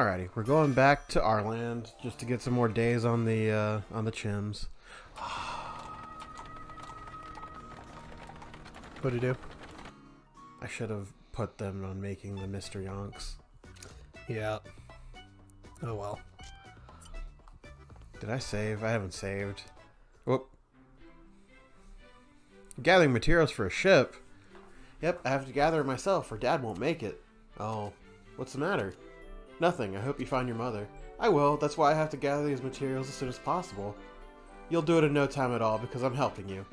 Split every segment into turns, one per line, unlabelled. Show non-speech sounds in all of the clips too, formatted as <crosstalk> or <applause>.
Alrighty, we're going back to Arland just to get some more days on the uh, on the chims. <sighs>
What'd you do?
I should have put them on making the Mr. Yonks.
Yeah. Oh well.
Did I save? I haven't saved. Whoop. Gathering materials for a ship. Yep, I have to gather it myself or Dad won't make it. Oh, what's the matter? Nothing. I hope you find your mother. I will. That's why I have to gather these materials as soon as possible. You'll do it in no time at all because I'm helping you.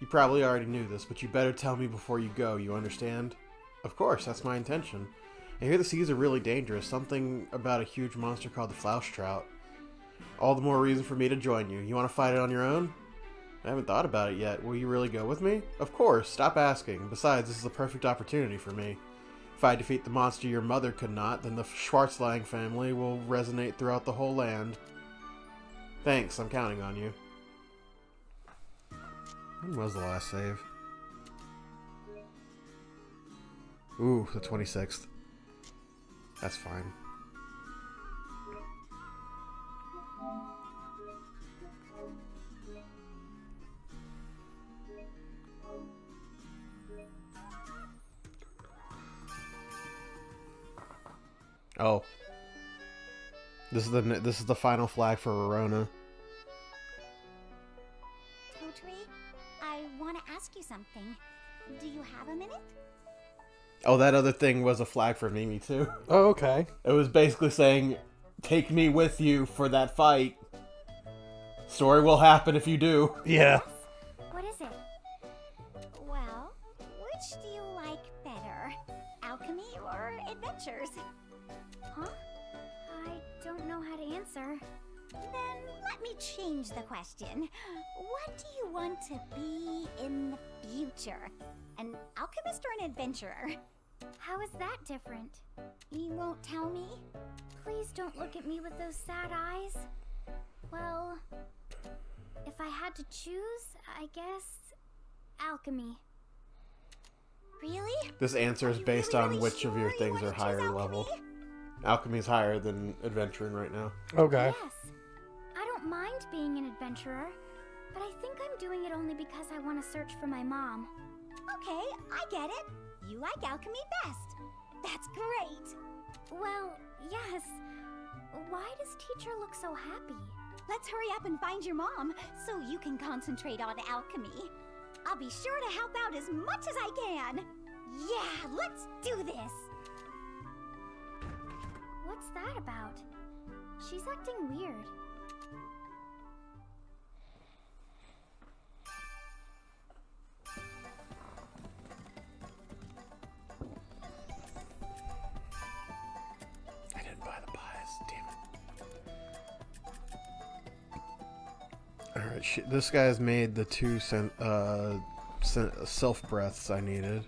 You probably already knew this, but you better tell me before you go, you understand? Of course, that's my intention. I hear the seas are really dangerous, something about a huge monster called the Flausch Trout. All the more reason for me to join you. You want to fight it on your own? I haven't thought about it yet. Will you really go with me? Of course, stop asking. Besides, this is a perfect opportunity for me. If I defeat the monster your mother could not, then the Schwarzlang family will resonate throughout the whole land. Thanks, I'm counting on you. When was the last save? Ooh, the 26th. That's fine. Oh. This is the this is the final flag for Rorona.
Totori, I want to ask you something. Do you have a minute?
Oh, that other thing was a flag for Mimi too.
Oh, okay.
It was basically saying, "Take me with you for that fight." Story will happen if you do.
Yeah.
Different? You won't tell me? Please don't look at me with those sad eyes. Well, if I had to choose, I guess alchemy. Really?
This answer is based
really,
on
really
which of your
sure you
things are
choose
higher
alchemy?
leveled. Alchemy's higher than adventuring right now.
Okay.
Yes. I don't mind being an adventurer, but I think I'm doing it only because I want to search for my mom. Okay, I get it. You like alchemy best. That's great. Well, yes. Why does teacher look so happy? Let's hurry up and find your mom so you can concentrate on alchemy. I'll be sure to help out as much as I can. Yeah, let's do this. What's that about? She's acting weird.
This guy's made the two uh, Sylph breaths I needed.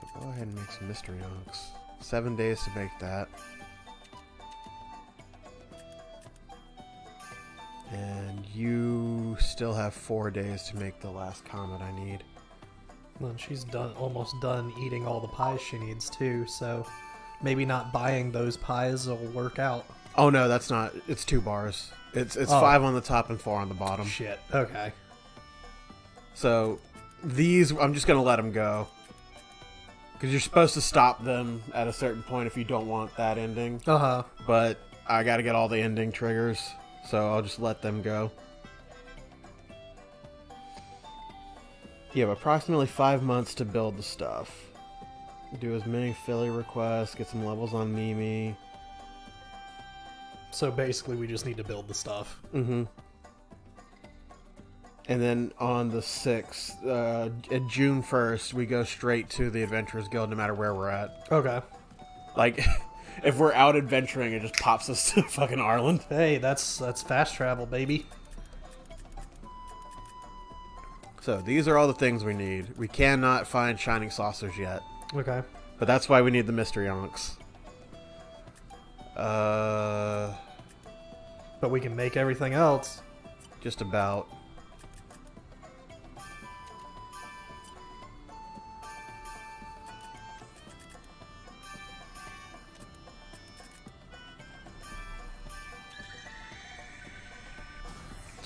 So go ahead and make some mystery oaks. Seven days to make that. And you still have four days to make the last comet I need.
Well, she's done almost done eating all the pies she needs too, so maybe not buying those pies will work out.
Oh no, that's not. It's two bars. It's it's
Oh.
five on the top and four on the bottom.
Shit. Okay.
So these, I'm just gonna let them go because you're supposed to stop them at a certain point if you don't want that ending.
Uh huh.
But I got to get all the ending triggers, so I'll just let them go. You have approximately five months to build the stuff. Do as many Filly requests, get some levels on Mimi.
So basically, we just need to build the stuff.
Mm-hmm. And then on the 6th, uh, at June 1st, we go straight to the Adventurers Guild no matter where we're at.
Okay.
Like, <laughs> if we're out adventuring, it just pops us <laughs> to fucking Arland.
Hey, that's that's fast travel, baby.
So these are all the things we need. We cannot find shining saucers yet.
Okay.
But that's why we need the mystery onks. Uh,
but we can make everything else
just about.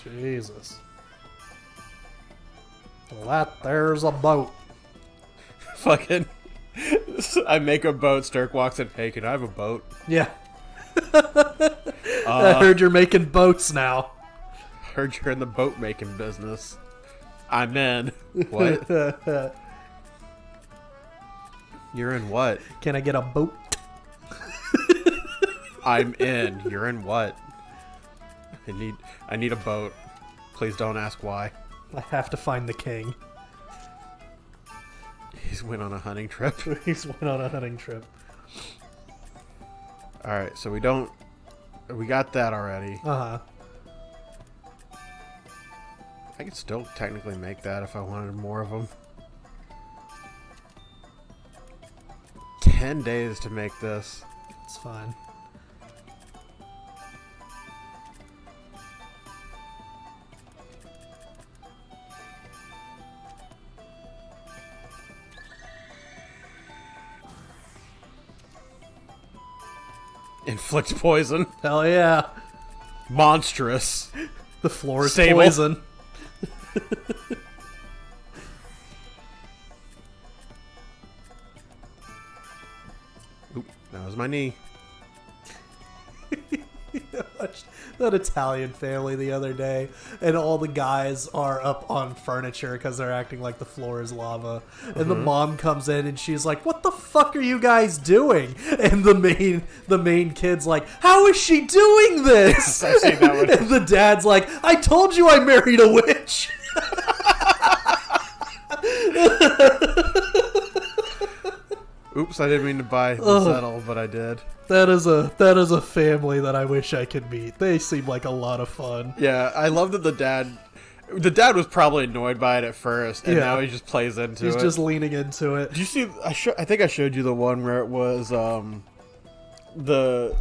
Jesus. Well, that there's a boat. <laughs>
Fucking. <laughs> I make a boat, Sterk walks in, hey, can I have a boat?
Yeah. <laughs>
Uh,
I heard you're making boats now.
heard you're in the boat making business. I'm in. <laughs> What? <laughs> You're in what?
Can I get a boat?
I'm in. You're in what? I need. I need a boat. Please don't ask why.
I have to find the king.
He's went on a hunting trip.
He's went on a hunting trip.
All right, so we don't. We got that already.
Uh huh.
I could still technically make that if I wanted more of them. Ten days to make this.
It's fine.
Inflict poison.
Hell yeah.
Monstrous.
The floor is
Sable.
poison.
Oop, that was my knee.
Watched that Italian family the other day, and all the guys are up on furniture because they're acting like the floor is lava. And the mm-hmm. mom comes in and she's like, "What the fuck are you guys doing?" <laughs> And the main the main kid's like, "How is she doing this?" <laughs>
I've seen that <laughs> one.
And the dad's like, "I told you I married a witch."
Oops, I didn't mean to buy the settle, but I did.
That is a that is a family that I wish I could meet. They seem like a lot of fun.
Yeah, I love that the dad. The dad was probably annoyed by it at first, and
Yeah.
now he just plays into
He's
it.
He's just leaning into it.
Did you see? I I think I showed you the one where it was um, the.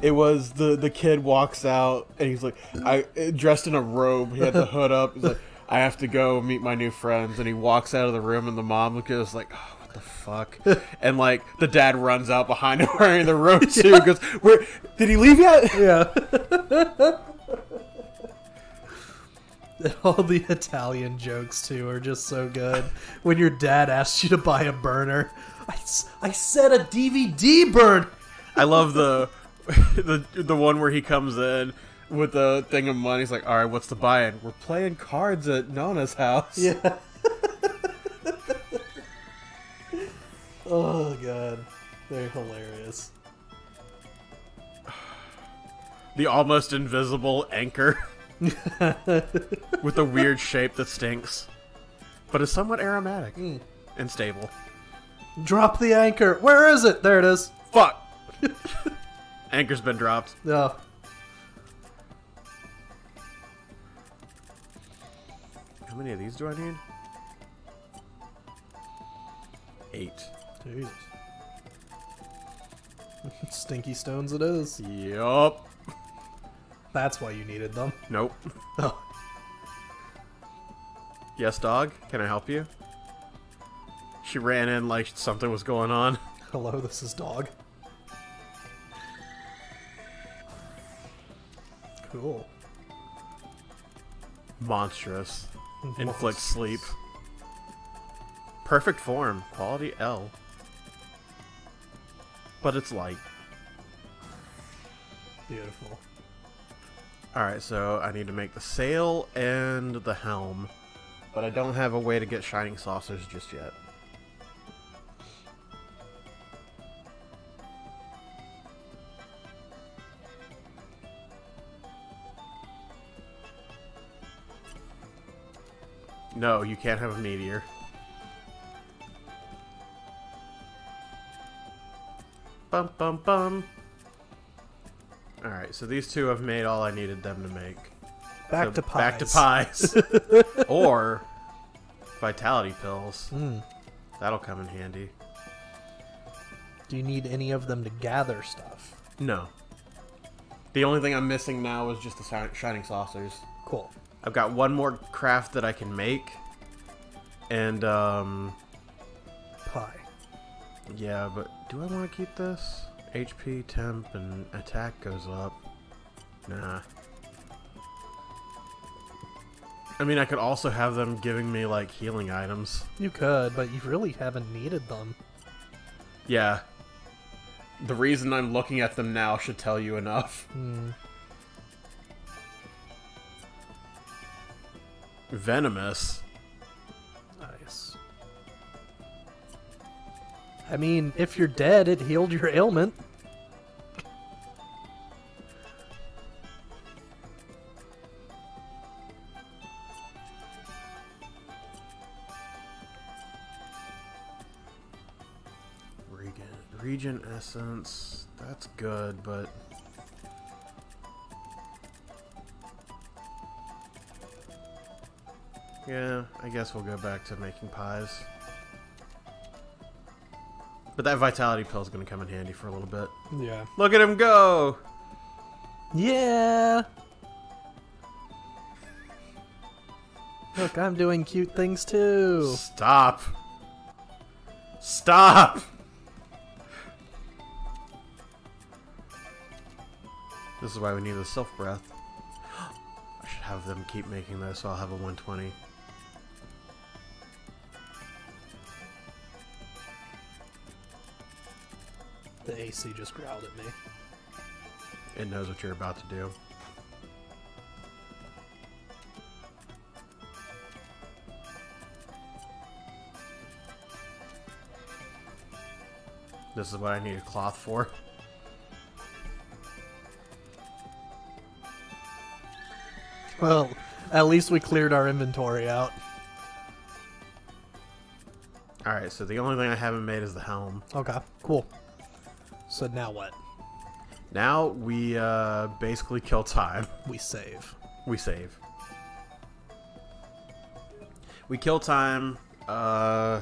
It was the the kid walks out and he's like, I dressed in a robe. He had the <laughs> hood up. He's like, I have to go meet my new friends, and he walks out of the room, and the mom looks at us like, oh, the fuck? <laughs> and like the dad runs out behind <laughs> him wearing the robe too. Goes, where did he leave yet? <laughs>
Yeah. And All the Italian jokes too are just so good. When your dad asks you to buy a burner, I said a DVD burn.
I love the the the one where he comes in with the thing of money. He's like, "All right, what's the buy-in? We're playing cards at Nona's house."
Yeah. Oh god, they're hilarious.
The almost invisible anchor <laughs> with a weird shape that stinks, but is somewhat aromatic hmm. and stable.
Drop the anchor. Where is it? There it is.
Fuck. <laughs> Anchor's been dropped.
Oh.
How many of these do I need? Eight.
Jesus. <laughs> Stinky stones it is.
Yup.
That's why you needed them.
Nope. <laughs>
Oh.
Yes, dog. Can I help you? She ran in like something was going on. <laughs>
Hello, this is dog. Cool.
Monstrous. Inflict sleep. Perfect form. Quality L. But it's light.
Beautiful.
Alright, so I need to make the sail and the helm. But I don't have a way to get shining saucers just yet. No, you can't have a meteor. Bum bum bum. Alright, so these two have made all I needed them to make.
Back
So
to pies.
Back to pies. <laughs> or vitality pills.
Mm.
That'll come in handy.
Do you need any of them to gather stuff?
No. The only thing I'm missing now is just the shining saucers.
Cool.
I've got one more craft that I can make. And, um. Yeah, but do I want to keep this? HP, temp, and attack goes up. Nah. I mean, I could also have them giving me like healing items.
You could, but you really haven't needed them.
Yeah. The reason I'm looking at them now should tell you enough.
Hmm.
Venomous.
I mean, if you're dead, it healed your ailment.
Regen, regen essence. That's good, but yeah, I guess we'll go back to making pies. But that vitality pill is going to come in handy for a little bit.
Yeah.
Look at him go!
Yeah. Look, I'm doing cute things too.
Stop! Stop! This is why we need the Sylph breath. <gasps> I should have them keep making this, so I'll have a 120.
AC just growled at me.
It knows what you're about to do. This is what I need a cloth for.
Well, at least we cleared our inventory out.
Alright, so the only thing I haven't made is the helm.
Okay, cool. So now what?
Now we uh, basically kill time.
We save.
We save. We kill time. Uh,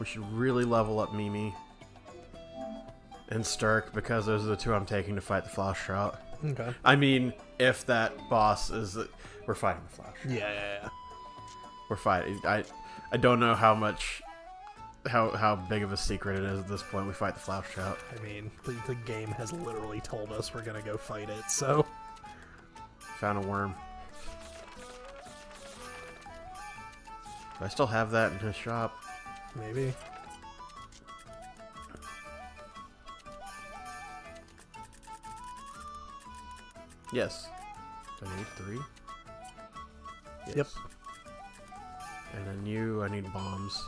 we should really level up Mimi and Sterk because those are the two I'm taking to fight the Flash Trout.
Okay.
I mean, if that boss is, we're fighting the Flash.
Yeah, yeah, yeah.
We're fighting. I, I don't know how much, how how big of a secret it is at this point. We fight the Flash Trout.
I mean, the, the game has literally told us we're gonna go fight it, so.
Found a worm. Do I still have that in his shop?
Maybe.
Yes. Do I need three? Yes.
Yep.
And then you, I need bombs.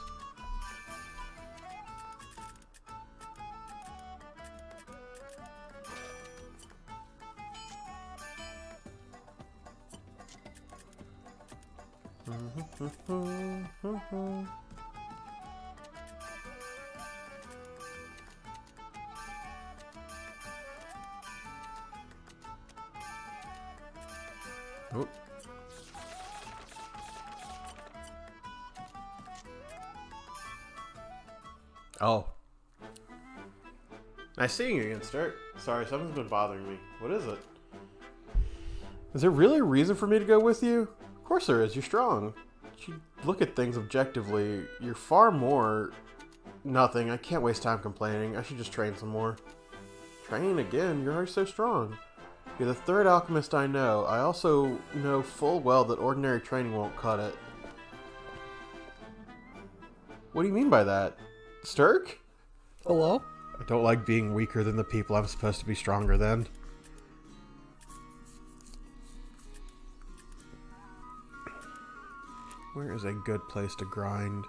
Mm-hmm. Seeing you again, Sterk. Sorry, something's been bothering me. What is it? Is there really a reason for me to go with you? Of course there is. You're strong. You look at things objectively. You're far more. Nothing. I can't waste time complaining. I should just train some more. Train again? You're already so strong. You're the third alchemist I know. I also know full well that ordinary training won't cut it. What do you mean by that? Sterk?
Hello?
Don't like being weaker than the people I'm supposed to be stronger than. Where is a good place to grind?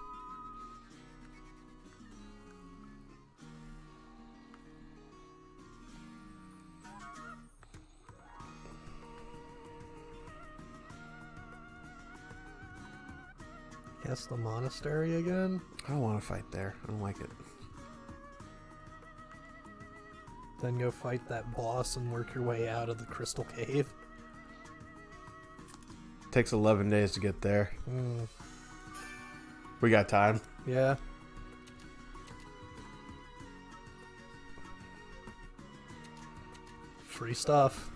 Guess the monastery again?
I don't want to fight there. I don't like it.
Then go fight that boss and work your way out of the crystal cave.
Takes 11 days to get there.
Hmm.
We got time.
Yeah. Free stuff.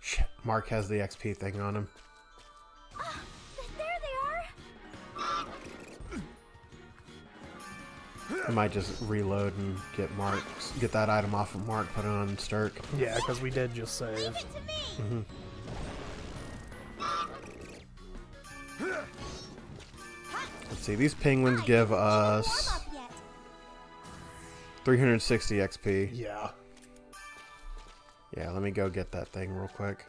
Shit, Mark has the XP thing on him. I might just reload and get Mark, get that item off of Mark, put it on Sterk.
Yeah, because we did just save.
Leave it to me. Mm-hmm.
Let's see, these penguins give
didn't even warm
us 360 XP.
Yeah.
Yeah, let me go get that thing real quick.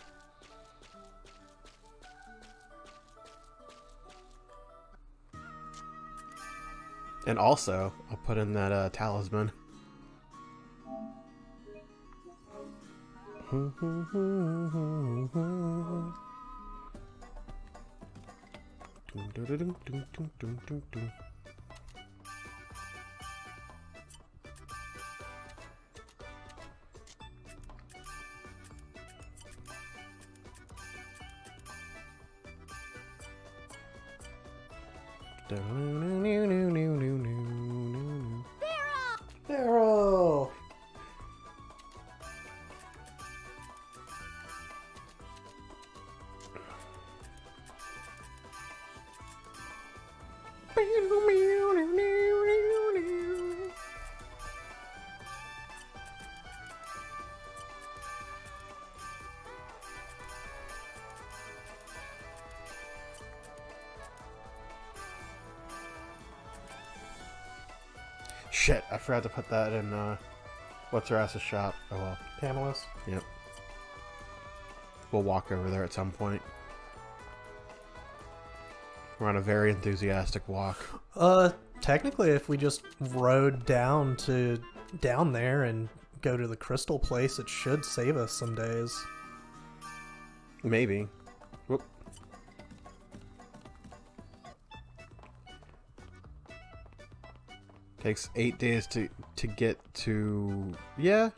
And also, I'll put in that uh, talisman. <laughs> Shit, I forgot to put that in, uh, what's her ass's shop. Oh well.
Pamela's.
Yep. We'll walk over there at some point. We're on a very enthusiastic walk.
Uh, technically, if we just rode down to down there and go to the crystal place, it should save us some days.
Maybe. Takes eight days to to get to yeah.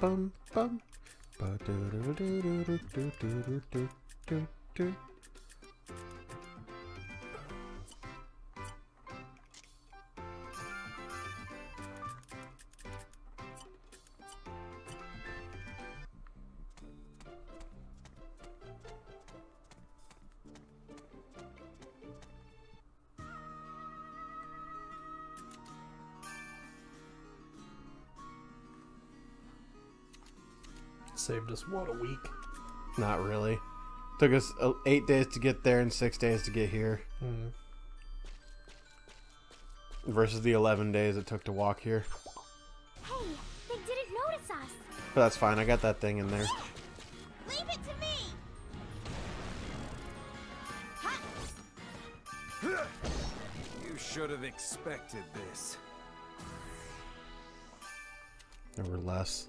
Bum bum bum. Ba-da-da-da-da-da-da-da-da-da-da.
Saved
Took us uh, eight days to get there and six days to get here,
Hmm.
versus the eleven days it took to walk here.
Hey, they didn't notice us.
But that's fine. I got that thing in there.
Leave it to me.
You should have expected this.
There were less.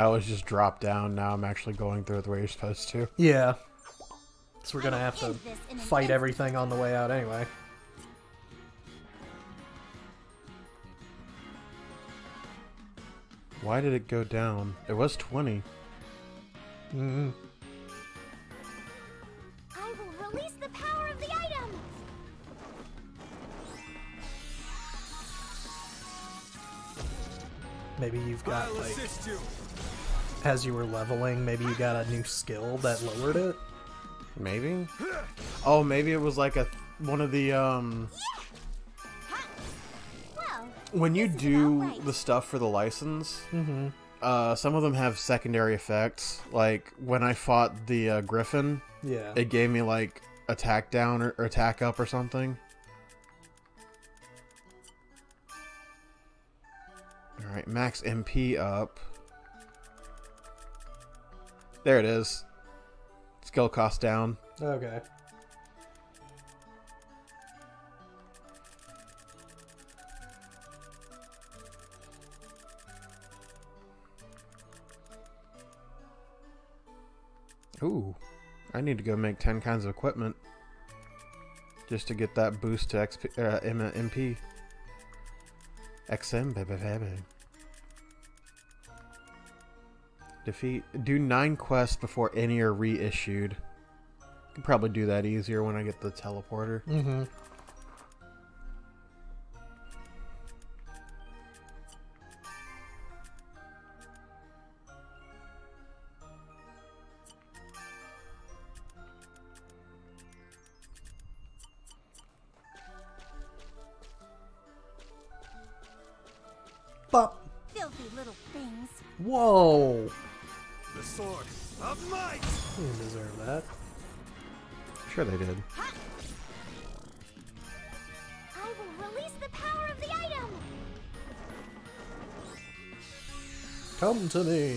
I
always just drop down. Now I'm actually going through the way you're supposed to.
Yeah. So we're gonna have to
end this in an
fight everything on the way out anyway.
Why did it go down? It was 20.
Mm-hmm.
I will release the power of the item!
Maybe you've got
I'll
like
assist you.
As you were leveling, maybe you got a new skill that lowered it.
Maybe? Oh, maybe it was like a one of the um when you do the stuff for the license,
Mm-hmm.
uh, some of them have secondary effects. Like when I fought the uh, Griffin,
Yeah.
it gave me like attack down or, or attack up or something. All right, max MP up. There it is. Skill cost down.
okay.
Ooh, I need to go make 10 kinds of equipment just to get that boost to XP, uh, MP. XM, baby, baby. Defeat. Do nine quests before any are reissued. Could probably do that easier when I get the teleporter.
Mm-hmm. To me.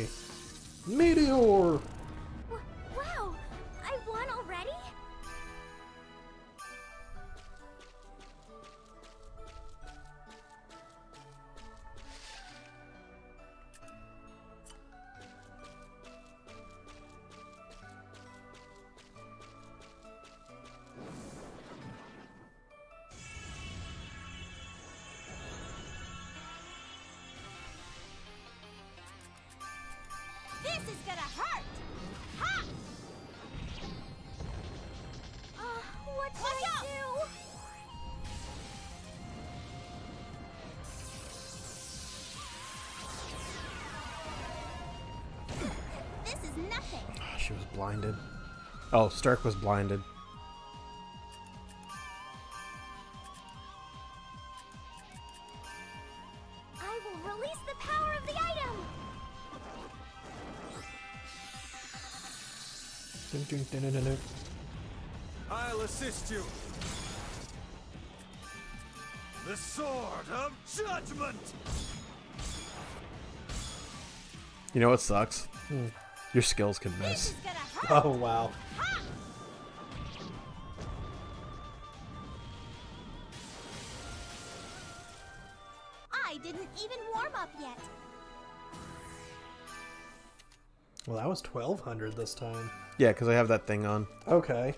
This is gonna hurt! Ha! Uh, what should I do? This is nothing.
Ah, She was blinded. Oh, Stark was blinded.
I'll assist you. The sword of judgment!
You know what sucks?
Hmm.
Your skills can miss.
is gonna hurt.
Oh wow. 1200 this time.
Yeah, because I have that thing on.
Okay.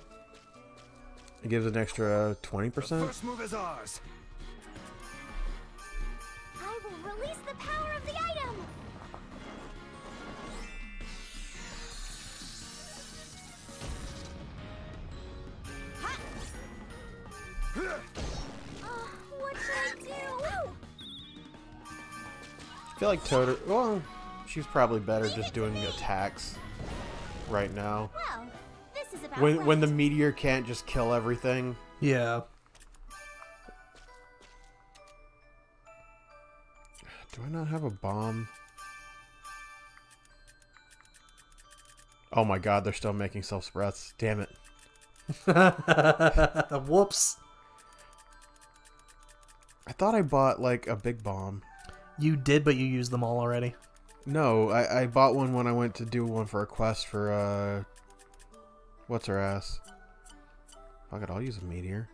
It gives an extra 20%.
First move is ours.
I will release the power of the item. Ah, I
feel like Toter. Well, she's probably better just doing attacks right now.
Well, this is about
When when the meteor can't just kill everything.
Yeah.
Do I not have a bomb? Oh my god, they're still making Sylph breaths. Damn it. <laughs>
Whoops.
I thought I bought like a big bomb.
You did, but you used them all already.
No, I, I bought one when I went to do one for a quest for uh what's her ass? Fuck it, I'll use a meteor.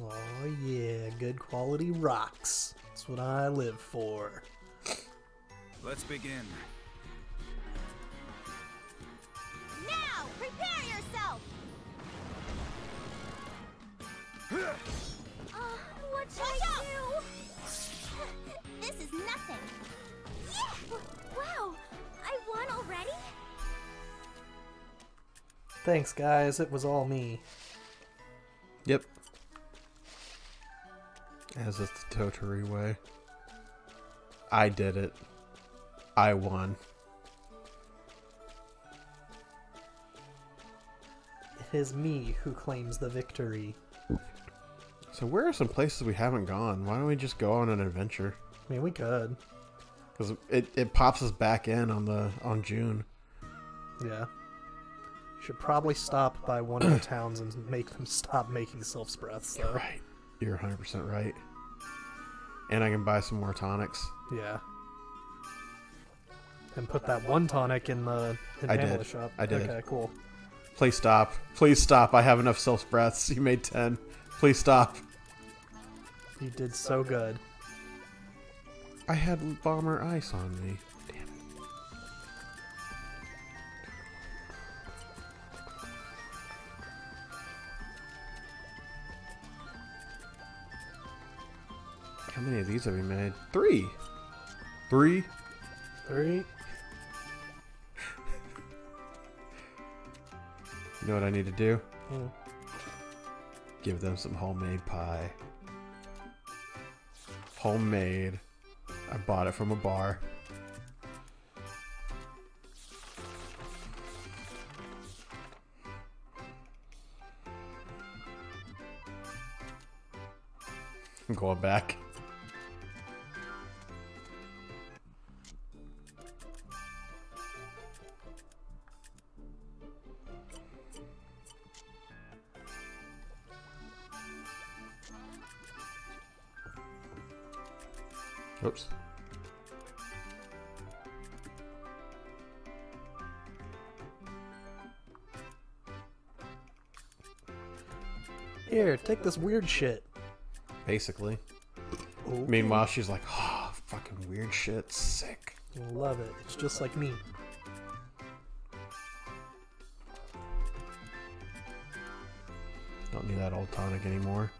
Oh yeah, good quality rocks. That's what I live for.
Let's begin.
Uh, what should I do? <laughs> This is nothing. Yeah! Wow, I won already?
Thanks, guys. It was all me.
Yep. As it's the Totori way. I did it. I won.
It is me who claims the victory.
So where are some places we haven't gone? Why don't we just go on an adventure?
I mean, we could.
Because it, it pops us back in on the on June.
Yeah. Should probably stop by one of the towns and make them stop making Sylph's breaths, though.
Right. You're 100% right. And I can buy some more tonics.
Yeah. And put that one tonic in the in
I did.
shop.
I did.
Okay, cool.
Please stop. Please stop. I have enough Sylph breaths. <laughs> You made 10. Please stop.
You did so good.
I had bomber ice on me. Damn it. How many of these have we made? Three. Three.
Three.
You know what I need to do?
Hmm.
Give them some homemade pie. Homemade. I bought it from a bar. I'm <laughs> going back. Oops.
Here, take this weird shit.
Basically.
Okay.
Meanwhile, she's like, oh, fucking weird shit. Sick.
Love it. It's just like me.
Don't need that old tonic anymore.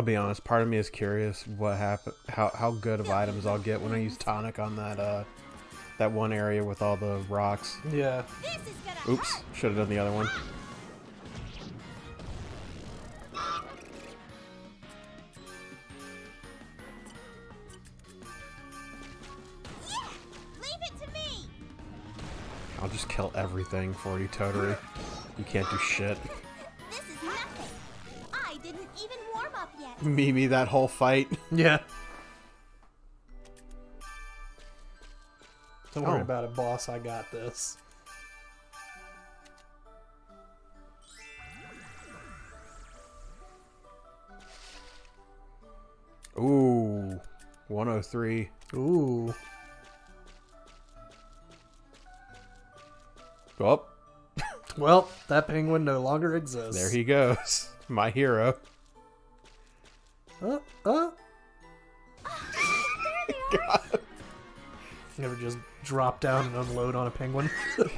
I'll be honest. Part of me is curious what happen, how how good of items I'll get when I use tonic on that uh that one area with all the rocks.
Yeah.
This is gonna
Oops, should have done the other one.
Yeah! Leave it to me!
I'll just kill everything for you, Totori. You can't do shit. <laughs> Mimi, that whole fight.
Yeah. Don't worry
Oh.
about it, boss. I got this.
Ooh, 103.
Ooh.
Oh, <laughs>
Well, that penguin no longer exists.
there he goes. <laughs> My hero.
Uh, <laughs> uh.
God.
Never just drop down and unload on a penguin. <laughs>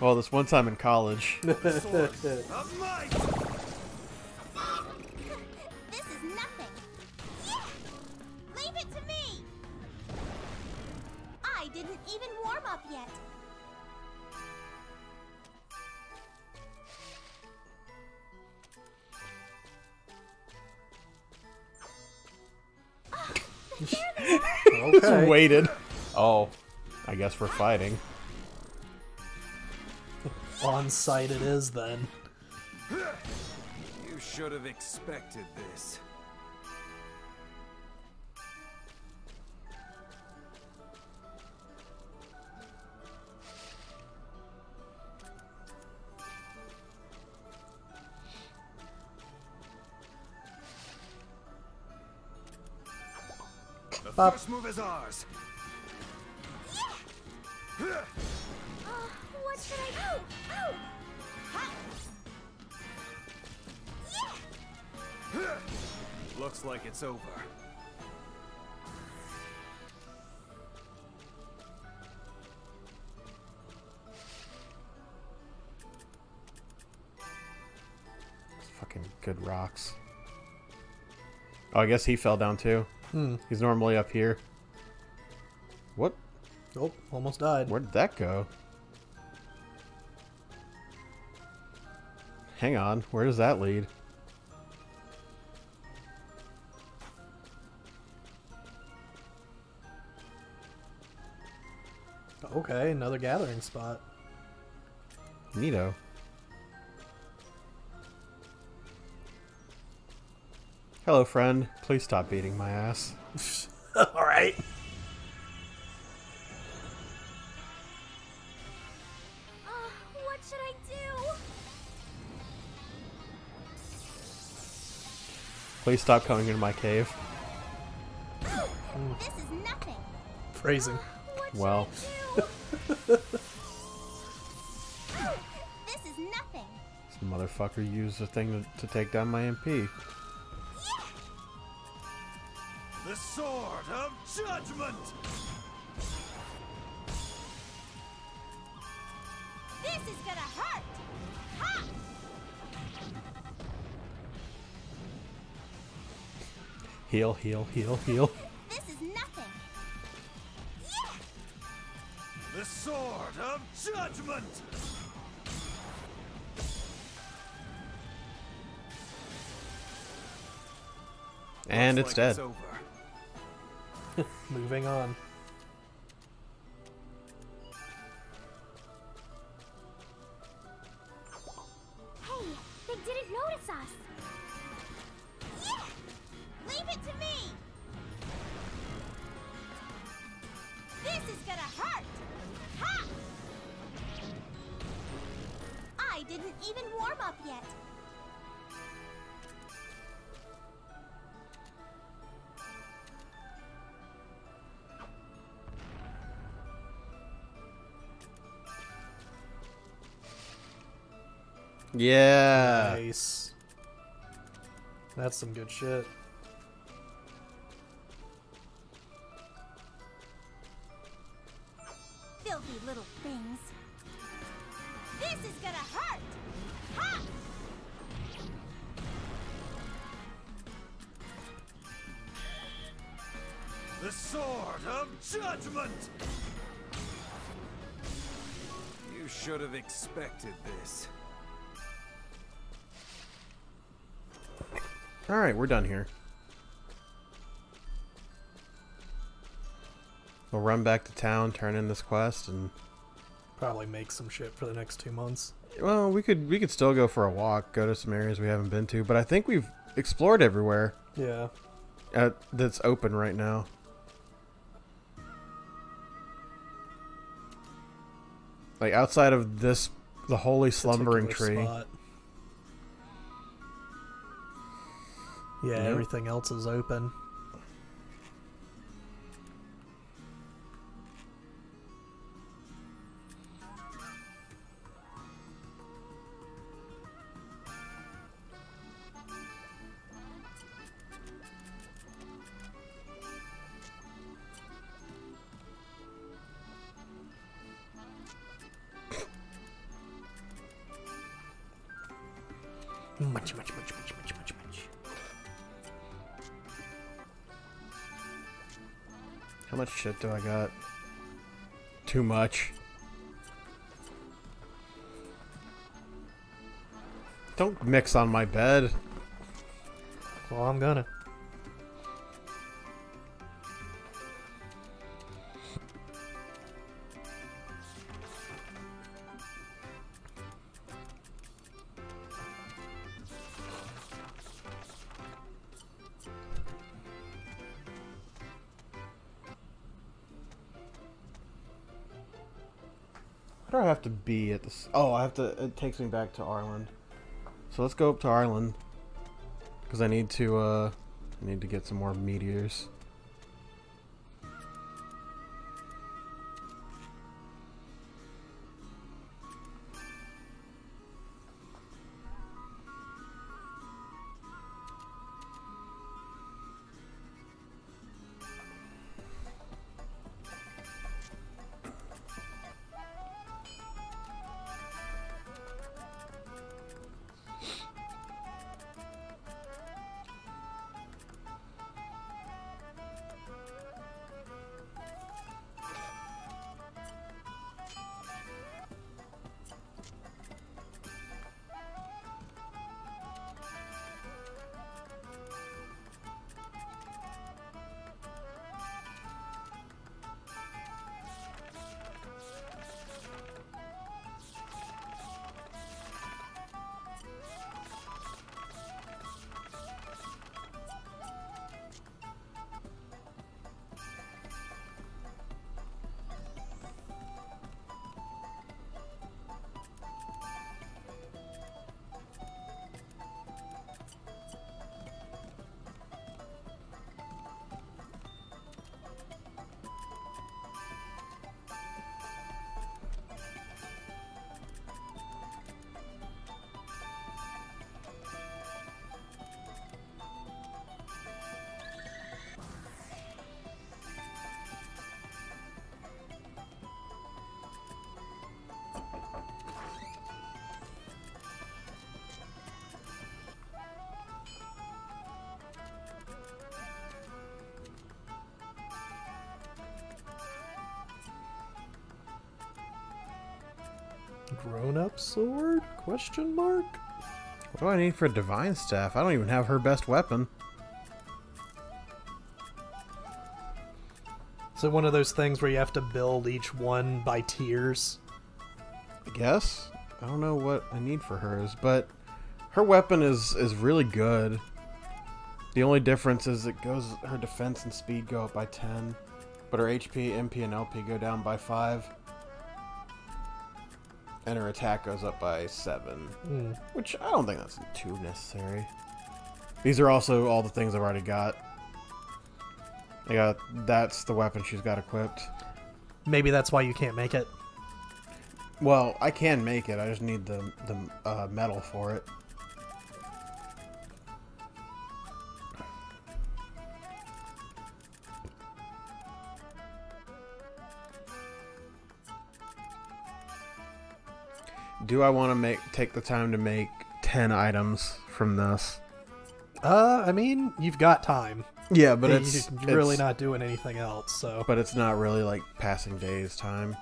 Well, this one time in college. <laughs>
This is nothing. Yeah! Leave it to me! I didn't even warm up yet. <laughs>
Okay.
Waited. Oh, I guess we're fighting.
On site it is then.
You should have expected this.
Bop.
First move is ours.
Uh, what should I do? Oh! Ha! Yeah!
Looks like it's over.
Fucking good rocks. Oh, I guess he fell down too.
Hmm.
He's normally up here. What?
Oh, almost died.
Where did that go? Hang on, where does that lead?
Okay, another gathering spot.
Neato. Hello, friend. Please stop beating my ass. <laughs>
All right.
Uh, what should I do?
Please stop coming into my cave.
This is nothing.
Phrasing.
What should
Well.
I do? <laughs> this is nothing.
This motherfucker used a thing to, to take down my MP.
The sword of judgment.
This is gonna hurt. Ha!
Heal, heal, heal, heal. <laughs>
This is nothing.
The sword of judgment.
And
Looks
it's
like
dead.
over. <laughs>
Moving on.
Yeah.
Nice. That's some good shit.
Done here. We'll run back to town, turn in this quest, and
Probably make some shit for the next two months.
well, we could we could still go for a walk, go to some areas we haven't been to, but I think we've explored everywhere
Yeah.
uh, that's open right now. Like outside of this, the holy slumbering tree.
spot. Yeah, everything else is open. Much, much, much, much, much,
How much shit do I got? Too much. Don't mix on my bed.
Well, I'm gonna.
Oh, I have to. It takes me back to Arland. So let's go up to Arland Because I need to, uh. I need to get some more meteors.
Grown-up sword? Question mark.
What do I need for a divine staff? I don't even have her best weapon.
Is it one of those things where you have to build each one by tiers?
I guess. I don't know what I need for hers, but her weapon is is really good. The only difference is it goes her defense and speed go up by 10, but her HP, MP, and LP go down by 5. And her attack goes up by 7,
Hmm.
which I don't think that's too necessary. These are also all the things I've already got. I got that's the weapon she's got equipped.
Maybe that's why you can't make it.
Well, I can make it. I just need the the uh, metal for it. Do I want to make take the time to make 10 items from this?
Uh, I mean, you've got time.
Yeah, but
And
it's
you're really not doing anything else, so.
But it's not really like passing days time.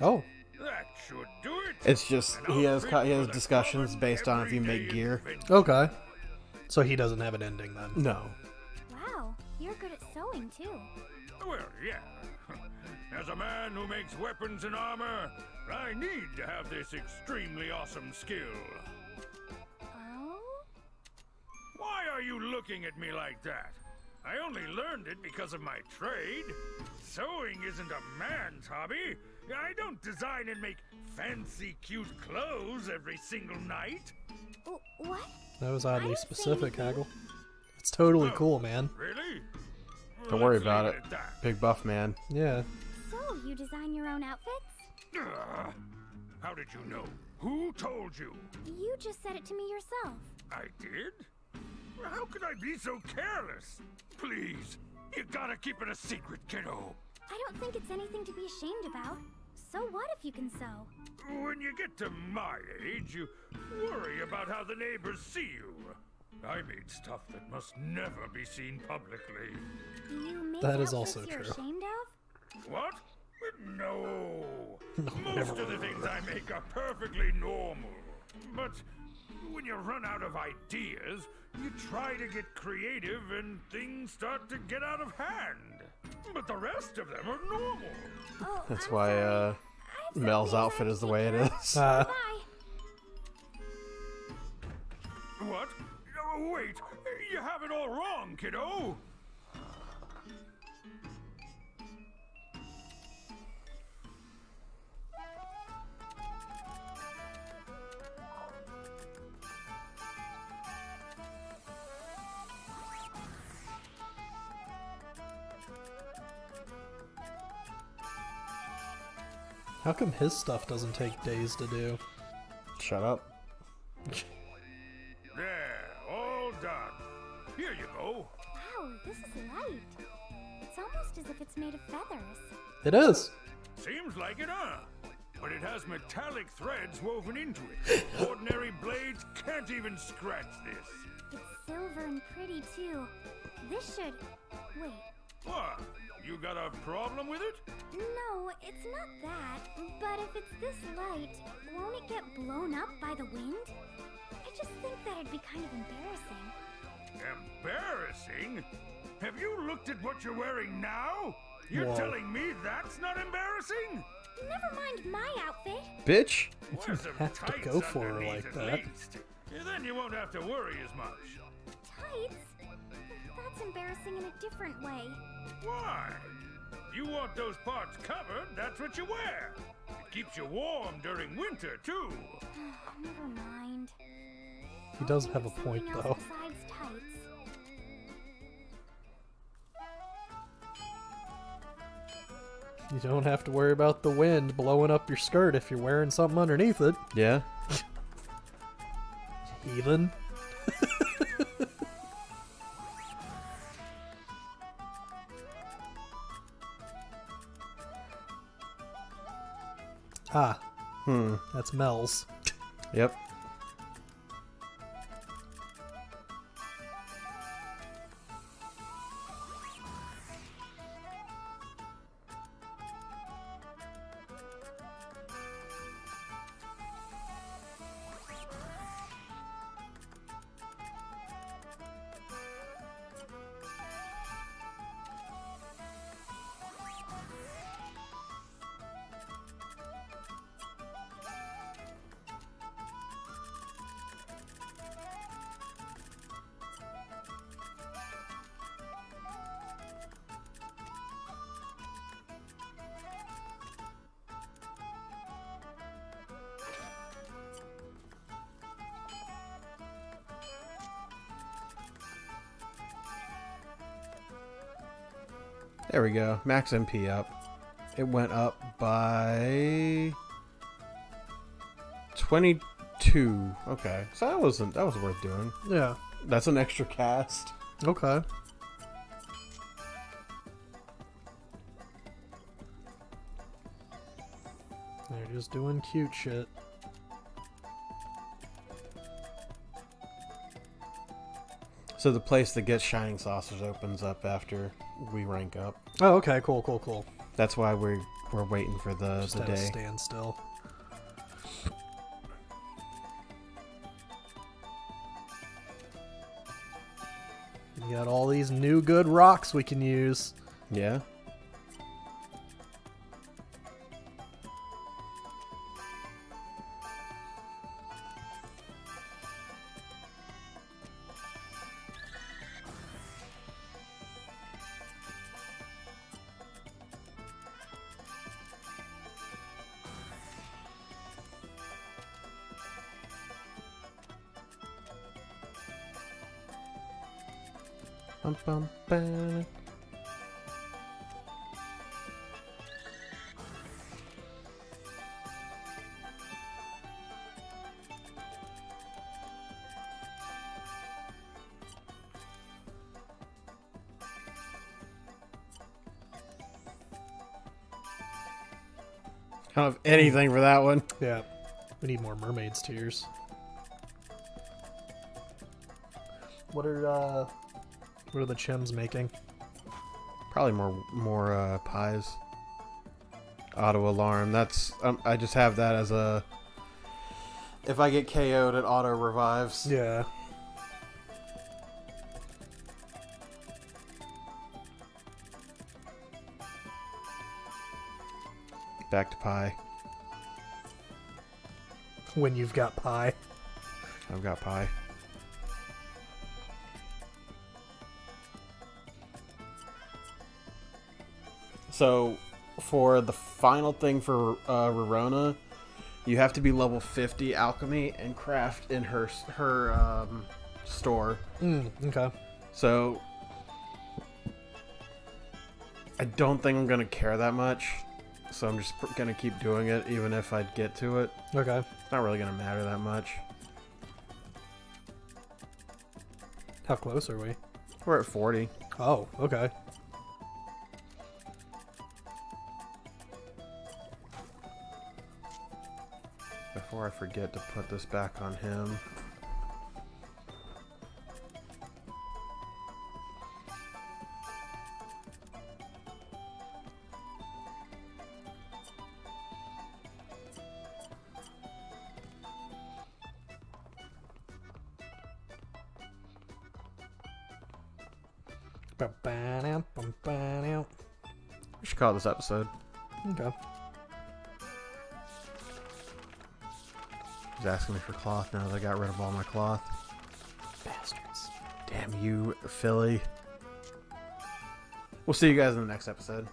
Oh,
That should do it.
It's just he has he has discussions based on if you make gear.
okay. So he doesn't have an ending then.
No.
Wow, you're good at sewing too.
Well, yeah. <laughs> As a man who makes weapons and armor, I need to have this extremely awesome skill.
Oh?
Why are you looking at me like that? I only learned it because of my trade. Sewing isn't a man's hobby. I don't design and make fancy, cute clothes every single night.
W- what?
That was oddly specific,
anything.
Haggle. It's totally oh, cool, man.
Really?
Don't worry about
leave
it. Big buff man.
Yeah.
So, you design your own outfits?
Ugh. How did you know? Who told you?
You just said it to me yourself.
I did? How could I be so careless? Please, you gotta keep it a secret, kiddo.
I don't think it's anything to be ashamed about. So what if you can sew?
When you get to my age, you worry about how the neighbors see you. I made stuff that must never be seen publicly.
You make
That is also
you're
true.
ashamed of?
What? <laughs> No. Most
never
of the things I make are perfectly normal. But when you run out of ideas, you try to get creative and things start to get out of hand. But the rest of them are normal.
Oh,
That's
I'm
why uh Mel's
some things I
outfit is the way it
take care of.
is.
Uh,
What? Oh, wait, you have it all wrong, kiddo.
How come his stuff doesn't take days to do?
Shut up.
There, all done. Here you go.
Wow, this is light. It's almost as if it's made of feathers.
It is.
Seems like it, huh? But it has metallic threads woven into it. <gasps> Ordinary blades can't even scratch this.
It's silver and pretty too. This should. Wait.
What? You got a problem with it?
No, it's not that. But if it's this light, won't it get blown up by the wind? I just think that it'd be kind of embarrassing.
Embarrassing? Have you looked at what you're wearing now? You're
Whoa.
telling me that's not embarrassing?
Never mind my outfit.
Bitch. <laughs>
Wear some
have to go for her like that.
least. Then you won't have to worry as much.
Tights? That's embarrassing in a different way.
Why? You want those parts covered, that's what you wear. It keeps you warm during winter, too. <sighs>
Never mind.
He does
I'll
have a point, though.
else Besides tights.
You don't have to worry about the wind blowing up your skirt if you're wearing something underneath it.
Yeah. <laughs>
Heathen. Ah,
Hmm.
that's Mel's.
Yep. There we go. Max MP up. It went up by 22. Okay. So that wasn't that was worth doing.
Yeah.
That's an extra cast.
Okay. They're just doing cute shit.
So the place that gets shining saucers opens up after we rank up.
Oh, okay. Cool, cool, cool.
That's why we're we're waiting for the
Just
the day.
standstill. You got all these new good rocks we can use.
Yeah. Bum, bum, ba. I don't have anything for that one.
Yeah. We need more mermaids tears. What are uh what are the chims making?
Probably more more uh, pies. Auto alarm. That's um, I just have that as a. If I get KO'd, it auto revives.
Yeah.
Back to pie.
When you've got pie.
I've got pie. So, for the final thing for uh, Rorona, you have to be level 50 alchemy and craft in her her um, store.
Mm, okay.
So, I don't think I'm gonna care that much. So I'm just pr- gonna keep doing it, even if I get to it.
Okay.
It's not really gonna matter that much.
How close are we?
We're at 40.
Oh, okay.
Before I forget to put this back on him. We should call this episode.
Okay.
He's asking me for cloth now that I got rid of all my cloth.
Bastards.
Damn you, Filly. We'll see you guys in the next episode.